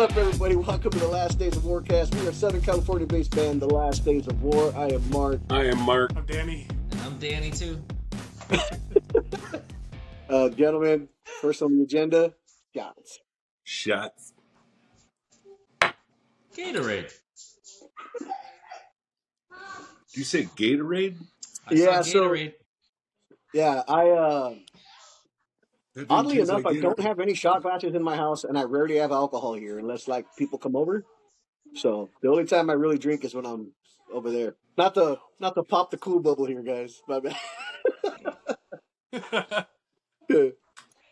What's up, everybody? Welcome to the Last Days of Warcast. We are Southern California-based band, The Last Days of War. I am Marc. I am Marc. I'm Danny. And I'm Danny too. Uh, gentlemen, first on the agenda, shots. Shots. Gatorade. Did you say Gatorade? I Yeah, saw so- Yeah, I uh, That didn't oddly enough, like I don't have any shot glasses in my house, and I rarely have alcohol here unless like people come over. So the only time I really drink is when I'm over there. Not to not to pop the cool bubble here, guys. My bad.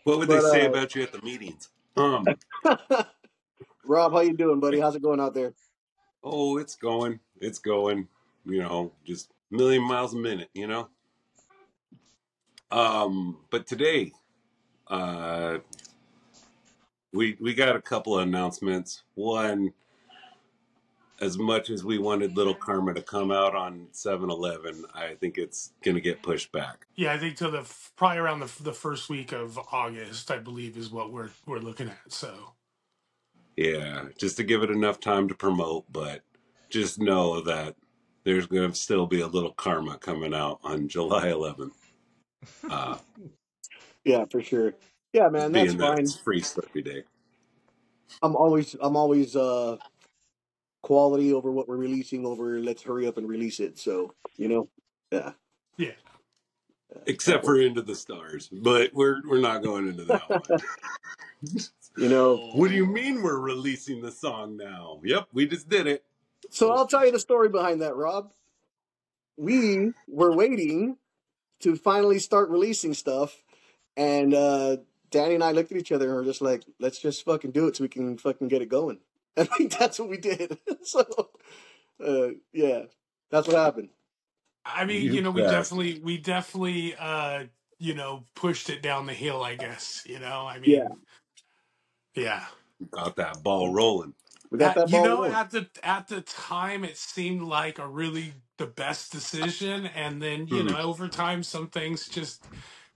What would But, they say uh, about you at the meetings? Um. Robb, how you doing, buddy? How's it going out there? Oh, it's going. It's going. You know, just a million miles a minute. You know. Um. But today, uh, we we got a couple of announcements. One, as much as we wanted Little Karma to come out on 7-Eleven, I think it's gonna get pushed back. yeah, I think till the probably around the the first week of August, I believe, is what we're we're looking at. So Yeah, just to give it enough time to promote, but just know that there's going to still be a little karma coming out on July 11th. Uh, Yeah, for sure. Yeah, man, that's being that fine. it's free Slurpee Day. I'm always I'm always uh quality over what we're releasing over let's hurry up and release it. So, you know. Yeah. yeah, Except for Into the Stars, but we're we're not going into that one. You know. what do you mean we're releasing the song now? Yep, we just did it. So I'll tell you the story behind that, Robb. We were waiting to finally start releasing stuff and uh Danny and I looked at each other and were just like, let's just fucking do it so we can fucking get it going. I think that's what we did. so uh yeah. That's what happened. I mean, You you, know, we bet. definitely we definitely uh you know pushed it down the hill. I guess you know. I mean, Yeah. yeah. Got that ball rolling. We got At- that you know, rolling. at the at the time, it seemed like a really the best decision, and then you Hmm. know, over time, some things just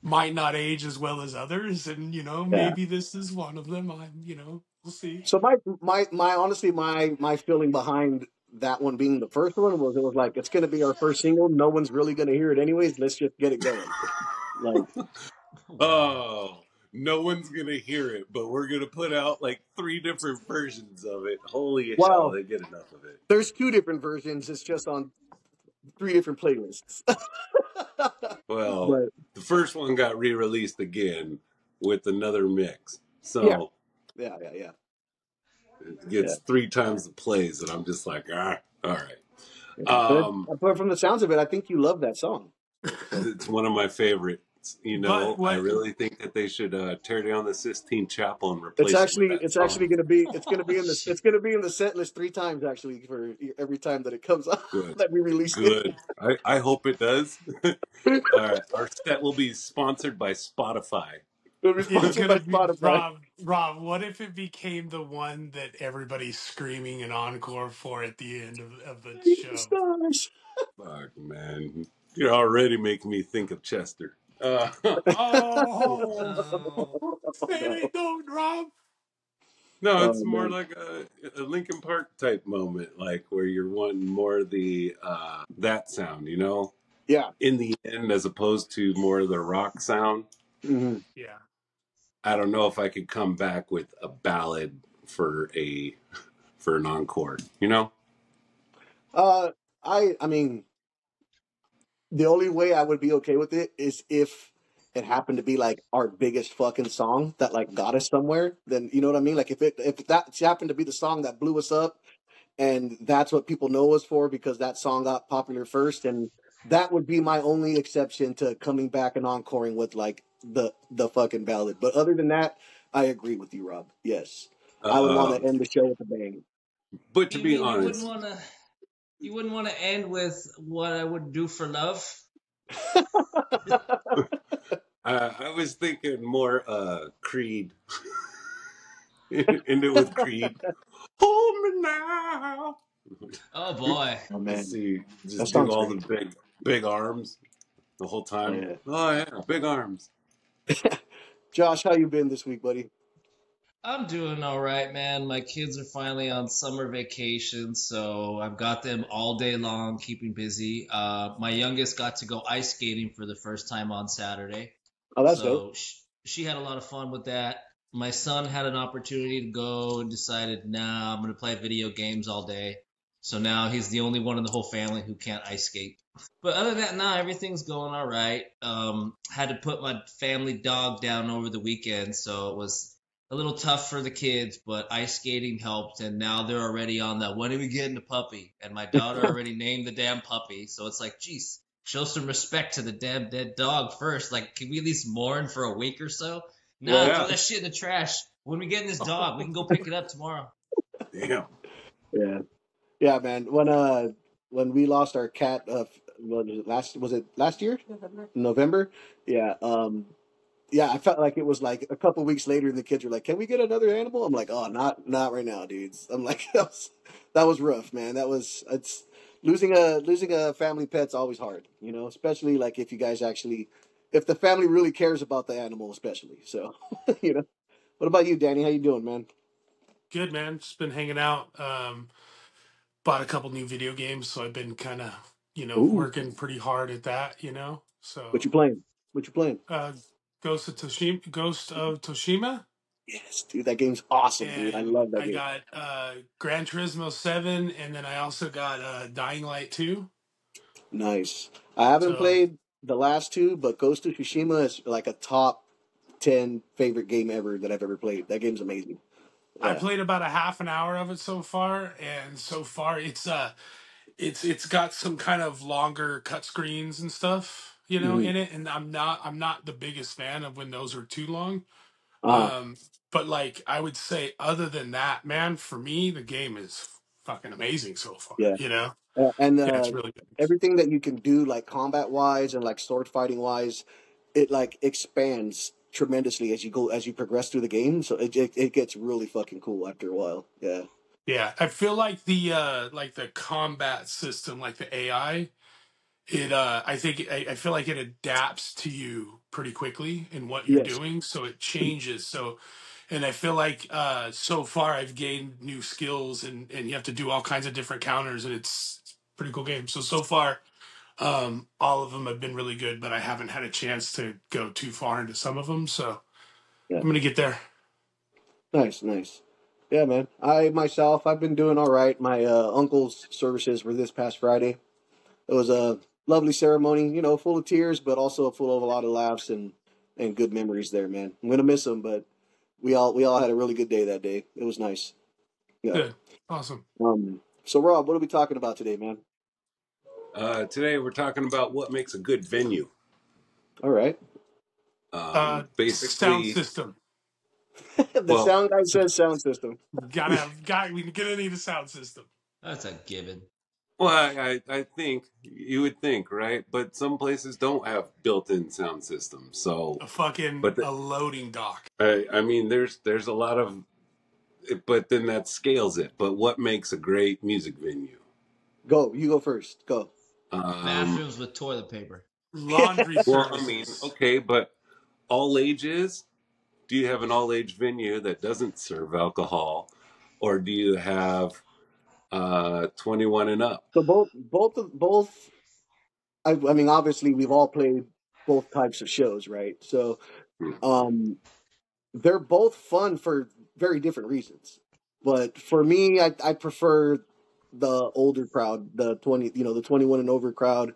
might not age as well as others, and you know, Yeah. maybe this is one of them. I'm, you know, we'll see. So my my my honestly my my feeling behind that one being the first one was it was like it's gonna be our first single. No one's really gonna hear it anyways. Let's just get it going. Like Oh, no one's gonna hear it, but we're gonna put out like three different versions of it. Holy Wow. hell, they get enough of it. there's two different versions. It's just on three different playlists. Well, but the first one got re-released again with another mix, so Yeah. yeah, yeah, yeah. it gets three times the plays, and I'm just like, ah, all right. But, Um, but from the sounds of it, I think you love that song. it's one of my favorites. You know, But what- I really think that they should uh, tear down the Sistine Chapel and replace It's it with actually that it's song. actually gonna be it's gonna be in the it's gonna be in the set list three times actually for every time that it comes up that we release it. Good. I, I hope it does. All right. Our set will be sponsored by Spotify. It's gonna be Robb. Robb, what if it became the one that everybody's screaming an encore for at the end of, of the show? Stars. Fuck, man. You're already making me think of Chester. Uh, Oh, say it, don't, Robb. no, it's Oh, more man. like a, a Linkin Park type moment, like where you're wanting more of the uh, that sound, you know, Yeah. in the end, as opposed to more of the rock sound. hmm Yeah. I don't know if I could come back with a ballad for a for an encore, you know. Uh, I I mean, the only way I would be okay with it is if it happened to be like our biggest fucking song that like got us somewhere. Then you know what I mean. Like if it if that happened to be the song that blew us up, and that's what people know us for because that song got popular first, and that would be my only exception to coming back and encoring with like the the fucking ballad. But other than that, I agree with you, Robb. Yes, I would want to uh, end the show with a bang. but to You be mean you honest, wouldn't want to? You wouldn't want to end with what I would do for love. I, I was thinking more uh Creed. End it with Creed. Hold me now. Oh boy. Oh man, See, That just do all great. the big, big arms the whole time. yeah. Oh yeah, big arms. Josh, how you been this week, buddy? I'm doing all right, man. My kids are finally on summer vacation, so I've got them all day long, keeping busy. Uh, my youngest got to go ice skating for the first time on Saturday. Oh, that's so dope. She, she had a lot of fun with that. My son had an opportunity to go and decided, nah, I'm going to play video games all day. So now he's the only one in the whole family who can't ice skate. But other than that, nah, everything's going all right. Um, had to put my family dog down over the weekend, so it was a little tough for the kids, but ice skating helped, and now they're already on that. when are we getting the puppy? And my daughter already named the damn puppy, so it's like, geez, show some respect to the damn dead dog first. Like, can we at least mourn for a week or so? Nah, Yeah. throw that shit in the trash. When we getting this dog, we can go pick it up tomorrow. Damn. Yeah, yeah, man. When uh when we lost our cat, uh, what was it last was it last year? November. November. Yeah. Um. Yeah, I felt like it was like a couple weeks later, and the kids were like, "Can we get another animal?" I'm like, "Oh, not not right now, dudes." I'm like, that was that was rough, man. That was it's losing a losing a family pet's always hard, you know, especially like if you guys actually if the family really cares about the animal, especially. So, you know. What about you, Danny? How you doing, man? Good man. Just been hanging out. Um, bought a couple new video games, so I've been kind of you know Ooh, working pretty hard at that. You know, So what you playing? What you playing? uh, Ghost of Tsushima, Ghost of Tsushima, Yes, dude, that game's awesome, dude. I love that game. I game. got uh, Gran Turismo Seven, and then I also got uh, Dying Light Two. Nice. I haven't So played the last two, but Ghost of Tsushima is like a top ten favorite game ever that I've ever played. That game's amazing. I played about a half an hour of it so far, and so far it's uh it's it's got some kind of longer cut screens and stuff, you know, hmm in it. And I'm not I'm not the biggest fan of when those are too long. Uh, Um, but like I would say, other than that, man, for me the game is fucking amazing so far. yeah. You know, Uh, and yeah, uh, really good. everything that you can do, like combat wise and like sword fighting wise, it like expands tremendously as you go as you progress through the game. So it it, it gets really fucking cool after a while. Yeah. Yeah, I feel like the uh like the combat system, like the AI, it uh I think I, I feel like it adapts to you pretty quickly in what you're Yes. doing, so it changes. So and I feel like uh so far I've gained new skills and and you have to do all kinds of different counters and it's, it's a pretty cool game. So so far um all of them have been really good, but I haven't had a chance to go too far into some of them, so Yeah. I'm going to get there. Nice, nice. Yeah, man. I myself, I've been doing all right. My uh, uncle's services were this past Friday. It was a lovely ceremony, you know, full of tears, but also full of a lot of laughs and and good memories there, man. I'm gonna miss him, but we all we all had a really good day that day. It was nice. Yeah. Good. Awesome. Um. So, Rob, what are we talking about today, man? Uh, today we're talking about what makes a good venue. All right. Uh Um, sound system. the well, sound guy says sound system. Gotta have, got, we're gonna need a sound system. That's a given. Well, I, I I think you would think, right? But some places don't have built-in sound systems. So, A fucking but the, a loading dock. I I mean, there's there's a lot of, but then that scales it. But what makes a great music venue? Go. You go first. Go. Um, Bathrooms with toilet paper. Laundry well, I mean, okay, but all ages. Do you have an all-age venue that doesn't serve alcohol, or do you have uh 21 and up? So both both of both. I, I mean, obviously, we've all played both types of shows, right? So, Hmm. um, they're both fun for very different reasons. But for me, I, I prefer the older crowd, the twenty, you know, the twenty-one and over crowd,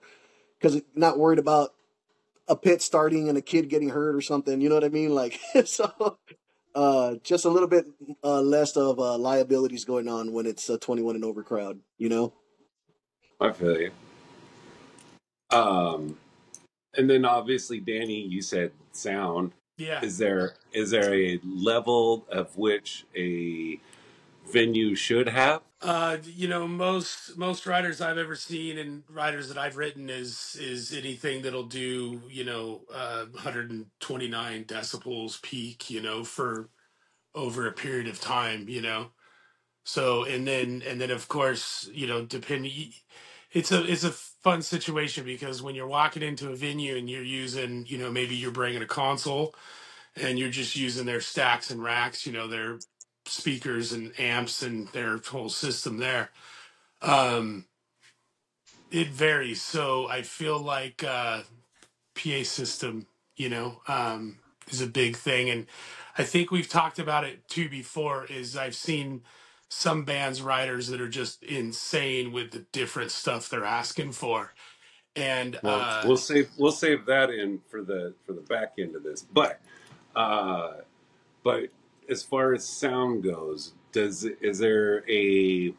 because not worried about a pit starting and a kid getting hurt or something. You know what I mean? Like, so uh, just a little bit uh, less of uh, liabilities going on when it's a twenty-one and over crowd. You know? I feel you. Um, and then obviously, Danny, you said sound. Yeah. Is there is there a level of which a venue should have? Uh, you know, most most riders I've ever seen and riders that I've written is is anything that'll do, you know, uh, 129 decibels peak, you know, for over a period of time, you know. So and then and then of course, you know, depending it's a it's a fun situation because when you're walking into a venue and you're using, you know, maybe you're bringing a console and you're just using their stacks and racks, you know, their speakers and amps and their whole system there. Um, it varies. So I feel like uh, PA system, you know, um, is a big thing, and I think we've talked about it too before. Is I've seen some bands riders that are just insane with the different stuff they're asking for, and Well, uh, we'll save we'll save that in for the for the back end of this. But uh, but as far as sound goes, does is there a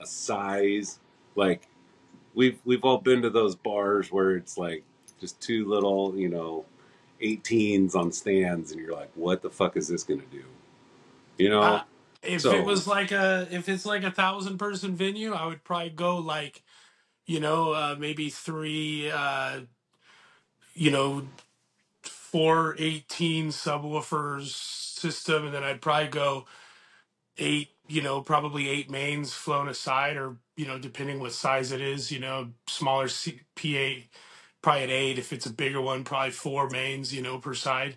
a size? Like we've we've all been to those bars where it's like just two little you know 18s on stands and you're like what the fuck is this gonna do? You know? Uh, if it was like a if it's like a thousand person venue, I would probably go like you know uh, maybe three uh, you know four 18 subwoofers system, and then I'd probably go eight, you know, probably eight mains flown aside, or you know, depending what size it is, you know, smaller C- PA, probably at eight. If it's a bigger one, probably four mains, you know, per side.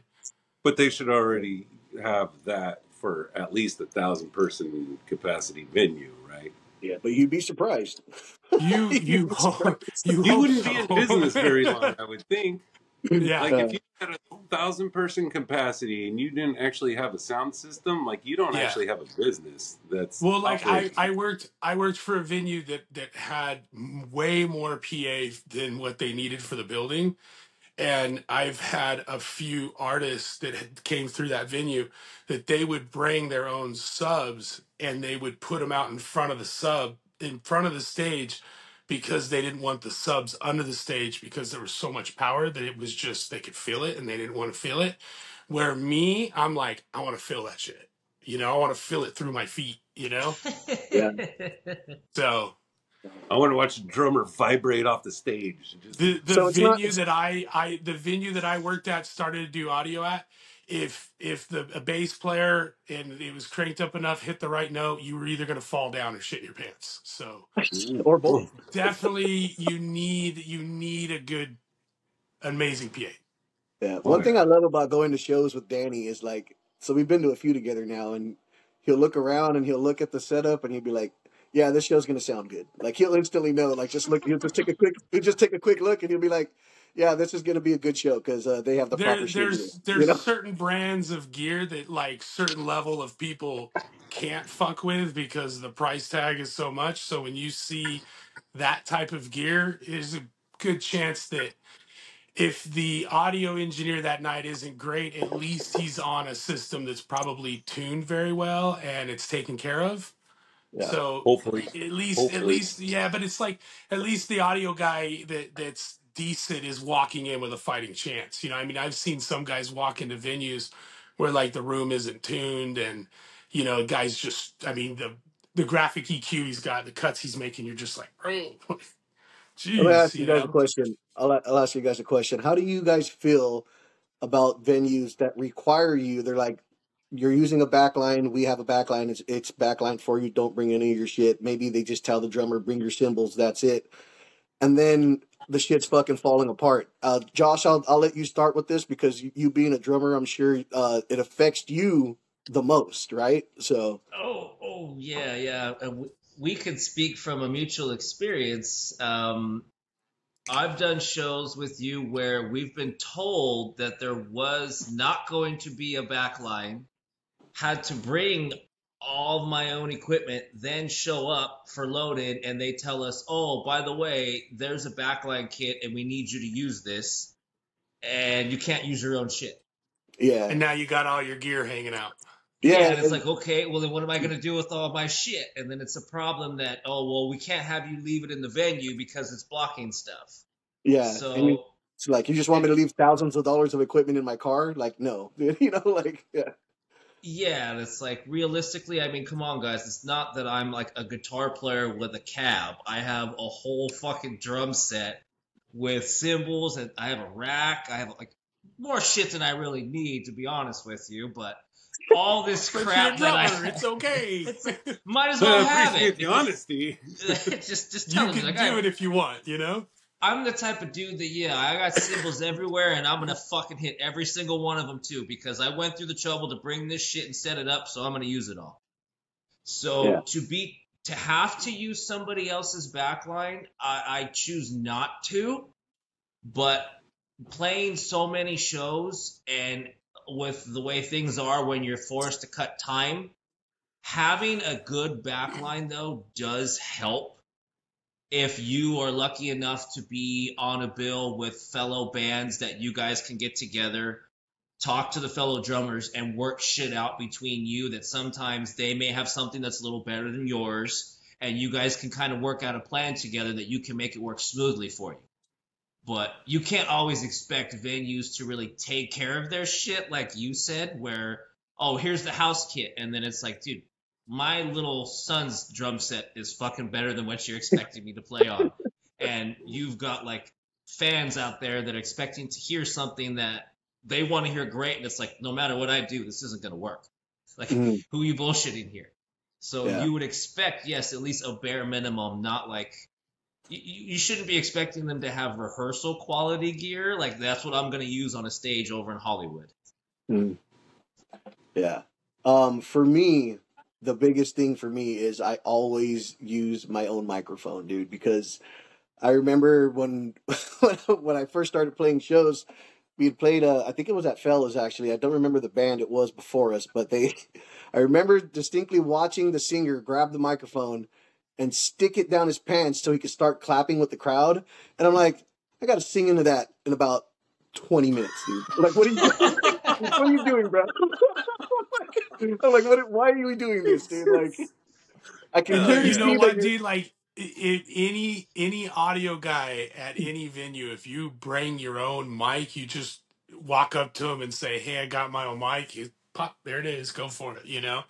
but they should already have that for at least a thousand person capacity venue right Yeah, but you'd be surprised. You you you, hope, surprised. you, you wouldn't be in business very long i would think yeah, like Uh, if you a thousand person capacity and you didn't actually have a sound system like you don't yeah. actually have a business that's Well, like I, I worked, I worked for a venue that that had way more PA than what they needed for the building, and I've had a few artists that had came through that venue that they would bring their own subs and they would put them out in front of the sub in front of the stage because they didn't want the subs under the stage because there was so much power that it was just they could feel it and they didn't want to feel it. Where me, I'm like, I want to feel that shit. You know, I want to feel it through my feet, you know? yeah. So i want to watch the drummer vibrate off the stage just the the So it's not. venue that I I the venue that I worked at started to do audio at. If if the a bass player and it was cranked up enough, hit the right note, you were either gonna fall down or shit in your pants. So or both. definitely you need you need a good amazing PA. Yeah. One thing I love about going to shows with Danny is like, so we've been to a few together now, and he'll look around and he'll look at the setup and he'll be like, "Yeah, this show's gonna sound good." Like he'll instantly know. Like just look, he'll just take a quick, he'll just take a quick look and he'll be like, "Yeah, this is gonna be a good show because uh, they have the There proper shit here." there's You there's know? certain brands of gear that like certain level of people can't fuck with because the price tag is so much. So when you see that type of gear, there's a good chance that if the audio engineer that night isn't great, at least he's on a system that's probably tuned very well and it's taken care of. Yeah. So hopefully at least, at least, yeah, but it's like at least the audio guy that that's decent is walking in with a fighting chance. You know, I mean, I've seen some guys walk into venues where like the room isn't tuned and you know, guys just, I mean, the the graphic EQ he's got, the cuts he's making, you're just like, oh, I'm gonna jeez, ask you you guys a question. I'll, I'll ask you guys a question. How do you guys feel about venues that require you? They're like, you're using a backline. We have a backline. It's it's backline for you. Don't bring any of your shit. Maybe they just tell the drummer, bring your cymbals. That's it. And then the shit's fucking falling apart. Uh, Josh, I'll I'll let you start with this because you, you being a drummer, I'm sure uh, it affects you the most, right? So Oh, oh, yeah, yeah. Uh, we, could speak from a mutual experience. Um, I've done shows with you where we've been told that there was not going to be a backline, had to bring all of my own equipment, then show up for loaded, and they tell us, oh, by the way, there's a backline kit and we need you to use this, and you can't use your own shit. yeah, And now you got all your gear hanging out. Yeah, yeah, and it's and, like, okay, well then what am I gonna do with all my shit? And then it's a problem that, oh well, we can't have you leave it in the venue because it's blocking stuff. yeah. And you, So it's like you just want me to leave thousands of dollars of equipment in my car? Like no, you know, like yeah, yeah, and it's like realistically, I mean, come on guys, it's not that I'm like a guitar player with a cab. I have a whole fucking drum set with cymbals and I have a rack, I have like more shit than I really need to be honest with you, but all this But you're a crap that drummer. I It's okay. it's might as I well have it the honesty just just tell you them can like do I it if you want, you know? I'm the type of dude that yeah, I got cymbals everywhere, and I'm gonna fucking hit every single one of them too because I went through the trouble to bring this shit and set it up, so I'm gonna use it all. So Yeah. to be to have to use somebody else's backline, I, I choose not to. But playing so many shows and with the way things are when you're forced to cut time, having a good backline though does help if you are lucky enough to be on a bill with fellow bands that you guys can get together talk to the fellow drummers and work shit out between you that sometimes they may have something that's a little better than yours and you guys can kind of work out a plan together that you can make it work smoothly for you. But you can't always expect venues to really take care of their shit like you said where oh here's the house kit and then it's like dude my little son's drum set is fucking better than what you're expecting me to play on and you've got like fans out there that are expecting to hear something that they want to hear great and it's like no matter what i do this isn't going to work like Mhm. who are you bullshitting here so Yeah. you would expect yes at least a bare minimum not like you, you shouldn't be expecting them to have rehearsal quality gear like that's what i'm going to use on a stage over in hollywood Mm. Yeah. Um, for me, the biggest thing for me is I always use my own microphone, dude, because I remember when when I first started playing shows, we had played uh, I think it was at Fellas actually. I don't remember the band it was before us, but they I remember distinctly watching the singer grab the microphone and stick it down his pants so he could start clapping with the crowd. And I'm like, I got to sing into that in about 20 minutes, dude. Like, what are you? what are you doing, bro? I'm like, what, why are you doing this, dude? Like, I can Uh, you know what, dude? Like, if any any audio guy at any venue, if you bring your own mic, you just walk up to him and say, "Hey, I got my own mic." You pop, there it is. Go for it. You know.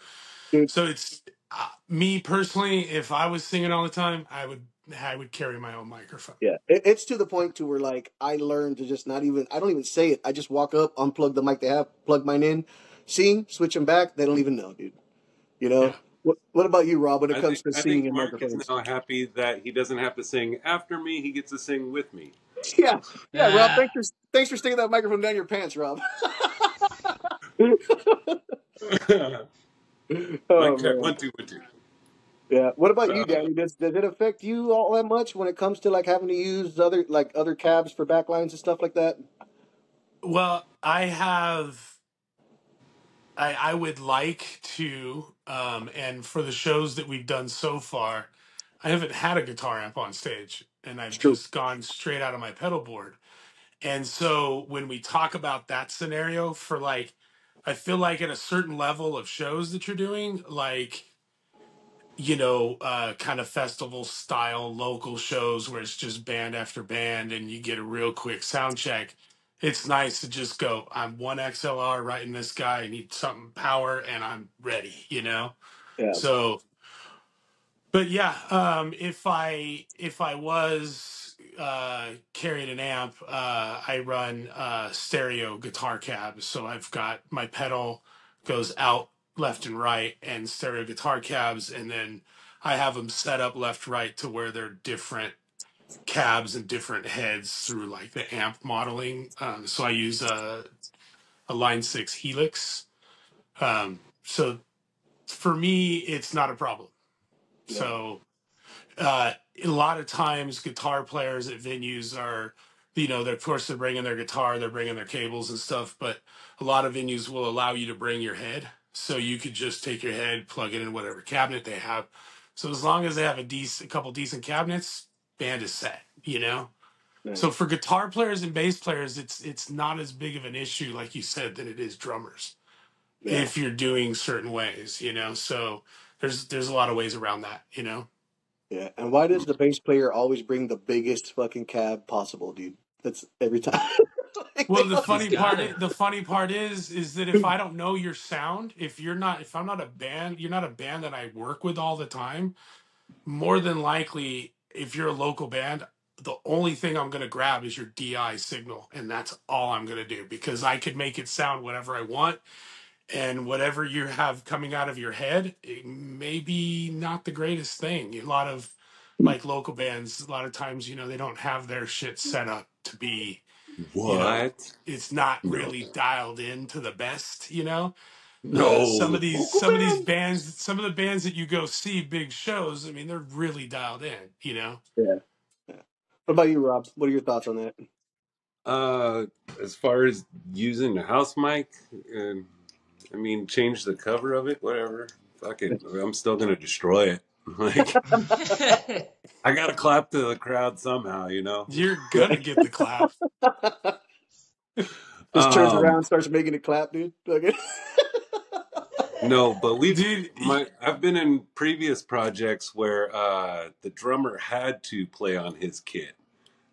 Dude. So it's uh, me personally. If I was singing all the time, I would I would carry my own microphone. Yeah, it, it's to the point to where like I learned to just not even I don't even say it. I just walk up, unplug the mic they have, plug mine in, sing, switch them back. They don't even know, dude. You know. Yeah. What What about you, Robb? When it I comes think, to I singing think in Marc microphones? is now happy that he doesn't have to sing after me. He gets to sing with me. Yeah, yeah, Robb. Thanks for thanks for sticking that microphone down your pants, Robb. oh, Mic one, two, one, two. Yeah. What about you, Uh, Danny? Does does it affect you all that much when it comes to like having to use other like other cabs for backlines and stuff like that? Well, I have. I I would like to, um, and for the shows that we've done so far, I haven't had a guitar amp on stage, and I've true. just gone straight out of my pedal board. And so when we talk about that scenario for like, I feel like at a certain level of shows that you're doing, like, you know, uh, kind of festival style local shows where it's just band after band and you get a real quick sound check. It's nice to just go, I'm one XLR right in this guy, I need something power and I'm ready, you know? Yeah. So but yeah, um, if I if I was uh, carrying an amp, uh, I run uh, stereo guitar cabs. So I've got my pedal goes out left and right, and stereo guitar cabs, and then I have them set up left right to where they're different cabs and different heads through like the amp modeling. Um, so I use a a Line Six Helix. Um, so for me, it's not a problem. Yeah. So uh, a lot of times guitar players at venues are you know they're, of course they're bringing their guitar they're bringing their cables and stuff but a lot of venues will allow you to bring your head so you could just take your head plug it in whatever cabinet they have so as long as they have a decent a couple decent cabinets band is set you know Nice. so for guitar players and bass players it's it's not as big of an issue like you said than it is drummers Yeah. if you're doing certain ways you know so there's there's a lot of ways around that you know Yeah. And why does the bass player always bring the biggest fucking cab possible, dude? That's every time. Like, Well, the funny part, got i- it. the funny part is, is that if I don't know your sound, if you're not, if I'm not a band, you're not a band that I work with all the time. More than likely, if you're a local band, the only thing I'm going to grab is your DI signal, and that's all I'm going to do because I could make it sound whatever I want, and whatever you have coming out of your head, it may be not the greatest thing. A lot of like local bands, a lot of times, you know, they don't have their shit set up to be, you know, What? it's not No. really dialed in to the best, you know. No. Uh, some of these Local some of these band? bands some of the bands that you go see big shows, I mean, they're really dialed in, you know. Yeah. yeah. What about you, Robb? What are your thoughts on that? Uh, as far as using the house mic, I mean, change the cover of it, whatever. Fuck it. I'm still gonna destroy it. Like, I gotta clap to the crowd somehow, you know. You're gonna get the clap. Just turns Um, around, starts making it clap, dude. Okay. No, but we did. My I've been in previous projects where uh the drummer had to play on his kit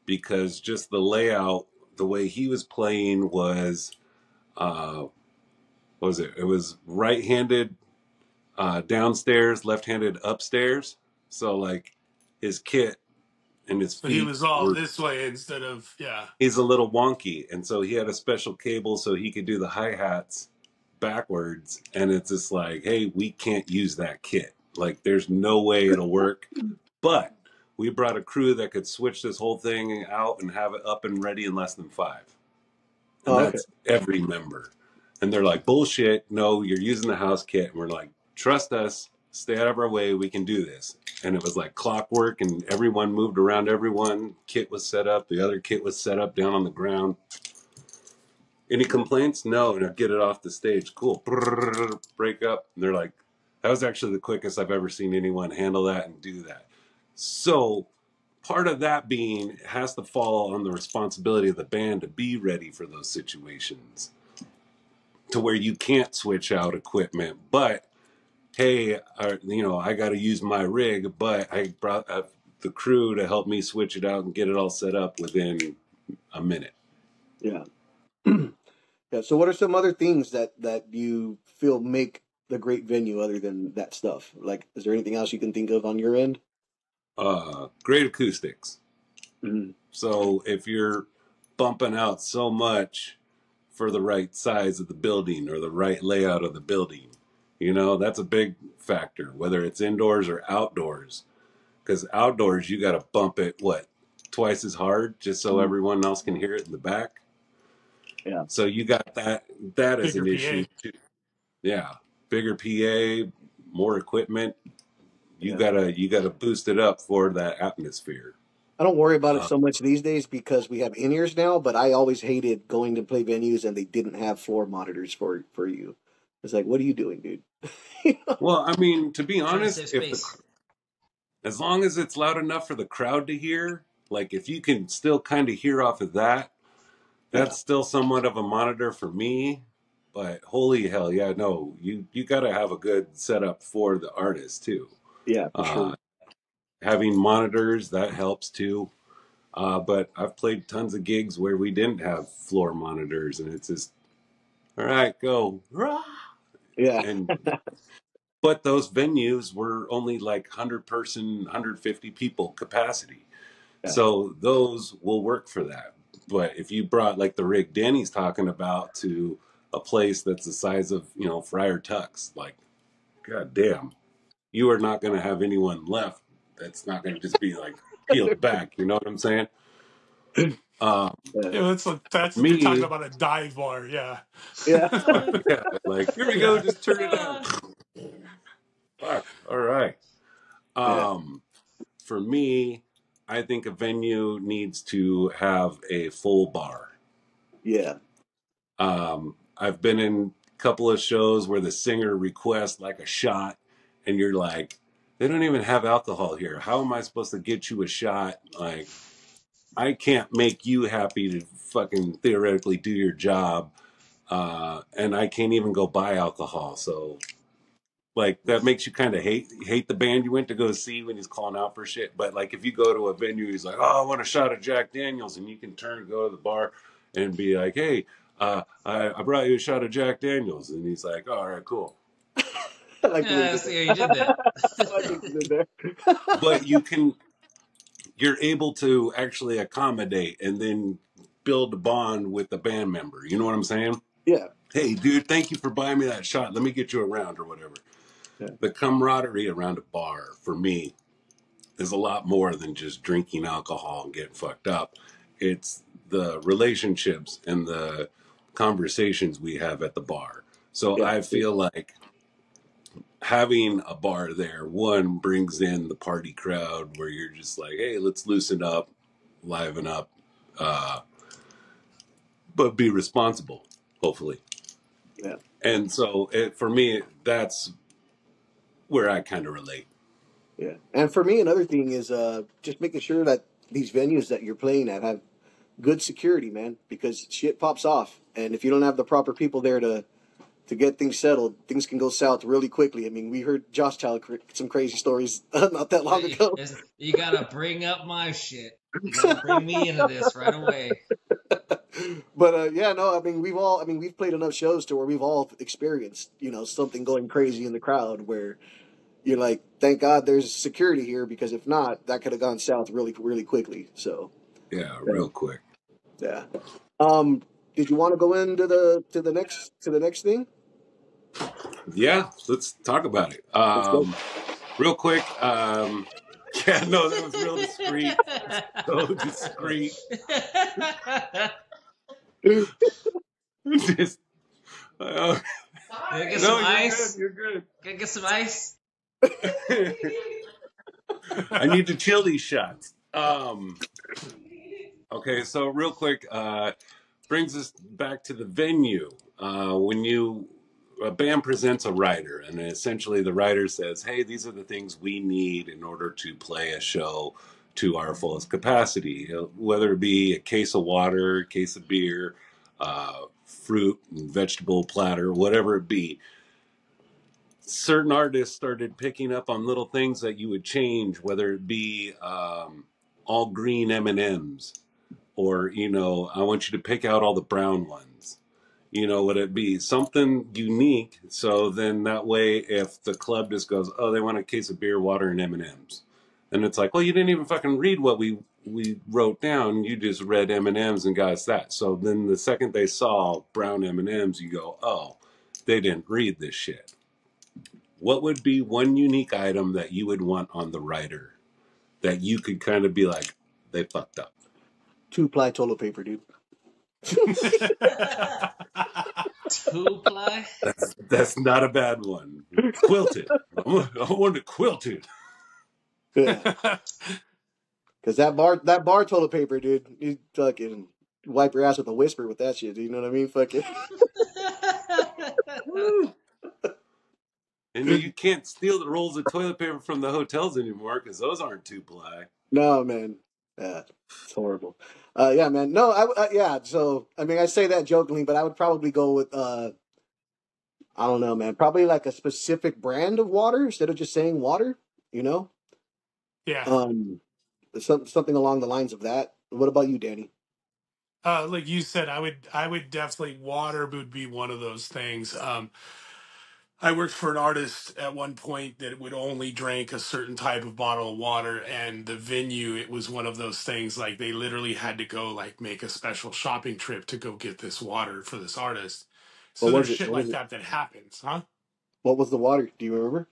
because just the layout, the way he was playing was uh what was it? It was right-handed uh downstairs, left-handed upstairs. So like his kit and his so he was all were this way instead of yeah. he's a little wonky and so he had a special cable so he could do the hi-hats backwards and it's just like hey we can't use that kit. Like there's no way it'll work. But we brought a crew that could switch this whole thing out and have it up and ready in less than five. And Oh, okay. that's every member. And they're like bullshit. No you're using the house kit. And we're like trust us. Stay out of our way. We can do this and it was like clockwork and everyone moved around everyone kit was set up the other kit was set up down on the ground. Any complaints? No no get it off the stage cool break up. And they're like that was actually the quickest i've ever seen anyone handle that and do that. So part of that being has to fall on the responsibility of the band to be ready for those situations to where you can't switch out equipment but hey uh, you know i got to use my rig but i brought uh, the crew to help me switch it out and get it all set up within a minute Yeah. yeah. So, what are some other things that that you feel make the great venue other than that stuff? Like, is there anything else you can think of on your end? uh great acoustics Mhm. so if you're bumping out so much for the right size of the building or the right layout of the building you know that's a big factor whether it's indoors or outdoors because outdoors you got to bump it what twice as hard just so Mhm. everyone else can hear it in the back Yeah. so you got that that is Bigger an PA. issue too. yeah bigger pa more equipment you Yeah. gotta you gotta boost it up for that atmosphere I don't worry about it uh, so much these days because we have in ears now. But I always hated going to play venues and they didn't have floor monitors for for you. It's like, what are you doing, dude? You know? well i mean to be Trying to honest if the as long as it's loud enough for the crowd to hear like if you can still kind of hear off of that yeah. that's still somewhat of a monitor for me but holy hell yeah no you you got to have a good setup for the artist too Yeah, for uh sure. having monitors that helps too uh but i've played tons of gigs where we didn't have floor monitors and it's just all right go Rah! Yeah. and but those venues were only like 100 person 150 people capacity Yeah. so those will work for that but if you brought like the rig danny's talking about to a place that's the size of you know friar tucks like god damn you are not going to have anyone left that's not going to just be like peeled back you know what i'm saying um Yeah. Yeah, that's like that's you're talking me about a dive bar, yeah. Yeah. yeah like here we go just turn it on fuck all right Yeah. um for me i think a venue needs to have a full bar Yeah. um i've been in a couple of shows where the singer requests like a shot and you're like they don't even have alcohol here how am i supposed to get you a shot like i can't make you happy to fucking theoretically do your job uh and i can't even go buy alcohol so like that makes you kind of hate hate the band you went to go see when he's calling out for shit. But like if you go to a venue, he's like, "Oh, I want a shot of Jack Daniels," and you can turn go to the bar and be like, "Hey, uh, I, I brought you a shot of Jack Daniels," and he's like, "All right, cool." I like the way Yeah, you see how you did that. that. I like what you did there. But you can, you're able to actually accommodate and then build a bond with the band member. You know what I'm saying? Yeah. Hey, dude, thank you for buying me that shot. Let me get you around or whatever. Yeah. The camaraderie around a bar for me is a lot more than just drinking alcohol and getting fucked up. It's the relationships and the conversations we have at the bar. So Yeah. I feel like having a bar there, one brings in the party crowd where you're just like, hey, let's loosen up, liven up, uh, but be responsible, hopefully. Yeah. And so it, for me, that's where I kind of relate. Yeah. And for me, another thing is uh, just making sure that these venues that you're playing at have good security, man, because shit pops off. And if you don't have the proper people there to to get things settled, things can go south really quickly. I mean, we heard Josh tell cr- some crazy stories not that long ago. You gotta bring up my shit. You gotta bring me into this right away. but uh, yeah, no, I mean, we've all, I mean, we've played enough shows to where we've all experienced, you know, something going crazy in the crowd where you're like, thank God there's security here because if not, that could have gone south really, really quickly. So Yeah, real quick. yeah. Um, did you want to go into the to the next to the next thing? Yeah, let's talk about it. Um, real quick. Um, yeah, no, that was real discreet. So discreet. Just, uh, Can I get no, some you're ice? good. You're good. Can I get some ice? I need to chill these shots. Um, okay, so real quick, uh, brings us back to the venue. Uh, when you a band presents a rider, and essentially the rider says, "Hey, these are the things we need in order to play a show to our fullest capacity. Whether it be a case of water, a case of beer, uh, fruit and vegetable platter, whatever it be." certain artists started picking up on little things that you would change, whether it be um, all green M and M's, or you know, I want you to pick out all the brown ones. You know, would it be something unique? So then that way, if the club just goes, oh, they want a case of beer, water, and M and M's, and it's like, well, you didn't even fucking read what we we wrote down. You just read M and M's and got us that. So then the second they saw brown M and M's, you go, oh, they didn't read this shit what would be one unique item that you would want on the rider that you could kind of be like, they fucked up? Two ply toilet paper, dude. Two ply? That's that's not a bad one. Quilted. I want I want it quilted. Yeah, because that bar that bar toilet paper, dude. You fucking wipe your ass with a whisper with that shit. Do you know what I mean? Fucking. And you can't steal the rolls of toilet paper from the hotels anymore because those aren't two ply. No, man. Yeah, it's horrible. Uh, yeah, man. No, I, I yeah. So I mean, I say that jokingly, but I would probably go with uh, I don't know, man. Probably like a specific brand of water instead of just saying water. You know, yeah. um, some, something along the lines of that. What about you, Danny? Uh, like you said, I would I would definitely water would be one of those things. Um, I worked for an artist at one point that would only drink a certain type of bottle of water, and the venue it was one of those things like they literally had to go like make a special shopping trip to go get this water for this artist. So What was there's it? shit What like was it? that that happens, huh? What was the water? Do you remember?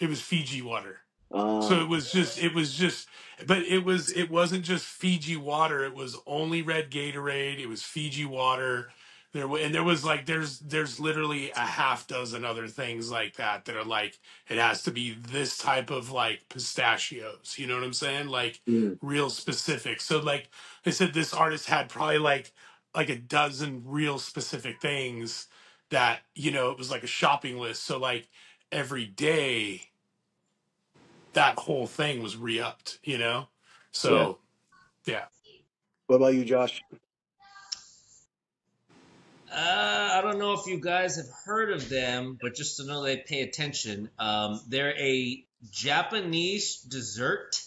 It was Fiji water. So Uh, it was just, it was just, but it was, it wasn't just Fiji water. It was only red Gatorade. It was Fiji water. There, and there was like, there's, there's literally a half dozen other things like that that are like, it has to be this type of like pistachios. You know what I'm saying? Like mm, real specific. So like I said, this artist had probably like, like a dozen real specific things that, you know, it was like a shopping list. So like every day, that whole thing was re-upped, you know? yeah. So yeah. What about you, Josh? Uh, I don't know if you guys have heard of them, but just to know they pay attention. Um, they're a Japanese dessert.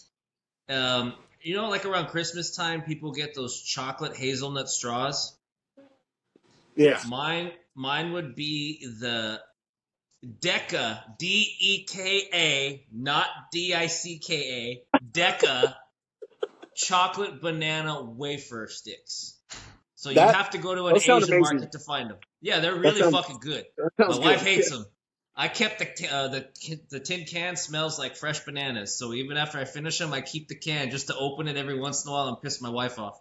Um, you know, like around Christmas time, people get those chocolate hazelnut straws. Yeah. Mine, mine would be the Deka, D E K A, not D I C K A, Deka chocolate banana wafer sticks. So you That have to go to an Asian amazing. market to find them. Yeah, they're really sounds fucking good. My wife good. hates them. I kept the uh, the the tin can smells like fresh bananas. So even after I finish them, I keep the can just to open it every once in a while and piss my wife off.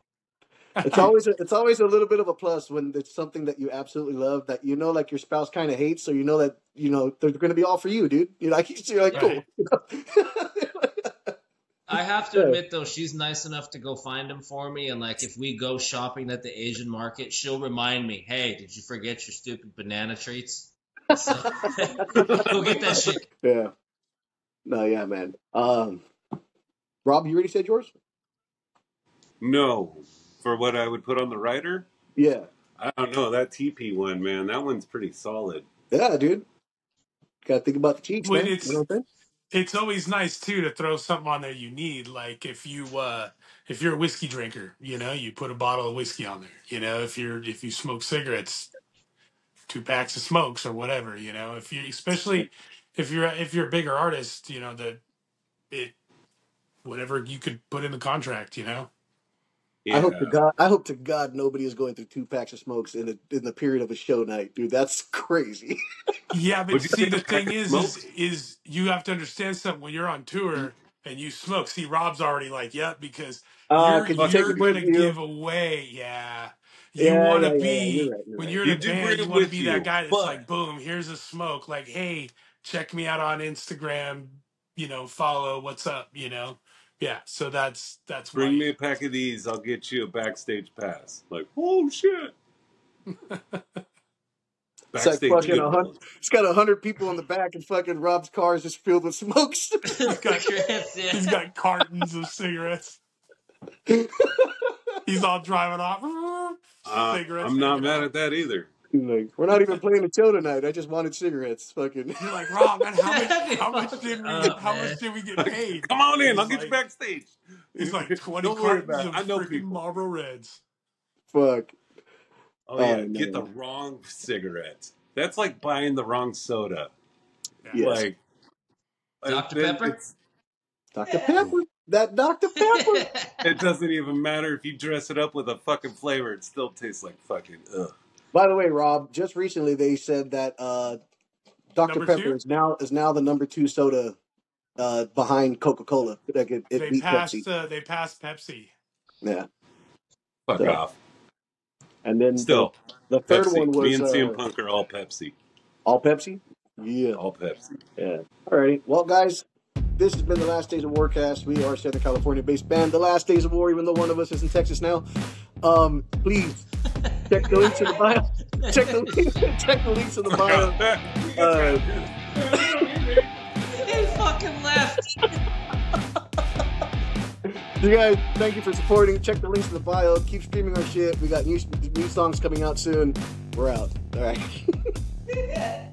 It's always a, it's always a little bit of a plus when it's something that you absolutely love that you know like your spouse kind of hates, so you know that you know they're going to be all for you, dude. You're like you're like cool. I have to admit though, she's nice enough to go find them for me, and like if we go shopping at the Asian market, she'll remind me, "Hey, did you forget your stupid banana treats?" So, go get that shit. yeah. No, yeah, man. Um, Robb, you already said yours? No, for what I would put on the rider, Yeah. I don't know that TP one, man. That one's pretty solid. Yeah, dude. Got to think about the cheeks, When man. it's- You know what I'm saying? It's always nice too to throw something on there you need like if you uh if you're a whiskey drinker you know you put a bottle of whiskey on there you know if you're if you smoke cigarettes two packs of smokes or whatever you know if you especially if you're if you're a bigger artist you know that it whatever you could put in the contract you know Yeah. I hope to God. I hope to God nobody is going through two packs of smokes in the in the period of a show night, dude. That's crazy. yeah but you see the thing is, is is you have to understand something when you're on tour and you smoke see Robb's already like yep because Uh, you're, you you're gonna give away yeah you Yeah, want to yeah, yeah, be yeah, you're right, you're when you're in You a do band you want to be you, that guy that's but- like boom here's a smoke like hey check me out on instagram you know follow what's up you know yeah so that's that's Bring why me a pack of these. I'll get you a backstage pass. Like, oh shit. It's like Backstage fucking good a hundred. ones. It's got a hundred people in the back, and fucking Robb's car is just filled with smokes. Cigarettes, yeah. he's got cartons of cigarettes he's all driving off Uh, cigarettes I'm not hanging mad at that either. Like, we're not even playing the show tonight. I just wanted cigarettes. Fucking. You're like, Robb, man, how much, how much did we, up, how man. much did we get paid? Come on in. I'll He's get you like- backstage. It's like twenty Don't worry cartons about it. of I know freaking people. Marlboro Reds. Fuck. Oh yeah, Oh, get the wrong cigarettes. That's like buying the wrong soda. Yes. Like Dr. Pepper? it's- Dr. Pepper. That Dr. Pepper. It doesn't even matter if you dress it up with a fucking flavor. It still tastes like fucking ugh. By the way, Robb, just recently they said that uh, Dr. Number Pepper two? is now is now the number two soda uh, behind Coca Cola. Like it, it They beat passed. Pepsi. Uh, they passed Pepsi. Yeah, Fuck So, off. and then Still, the, the third Pepsi. one Me was and CM uh, Punk are all Pepsi. all Pepsi. Yeah, All Pepsi. yeah. Alrighty, well, guys, this has been the Last Days of Warcast. We are a Southern California-based band. The Last Days of War, even though one of us is in Texas now. Um, please check the links in the bio. Check the check the links in the bio. Uh, He fucking left. You guys, thank you for supporting. Check the links in the bio. Keep streaming our shit. We got new new songs coming out soon. We're out. All right.